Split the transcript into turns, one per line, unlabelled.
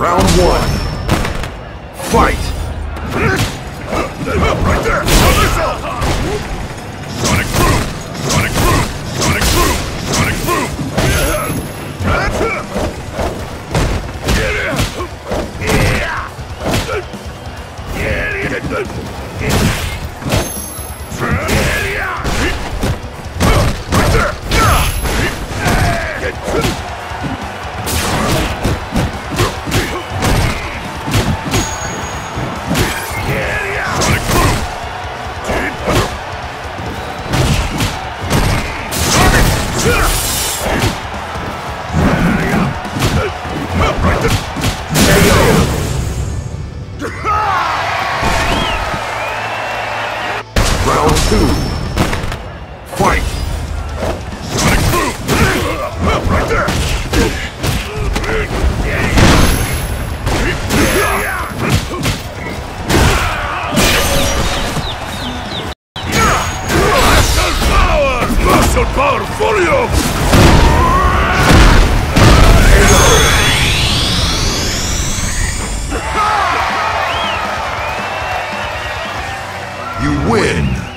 Round one. Fight! Round two. Fight!
Sonic Boom! Right there! Muscle power! Muscle power volume!
You win!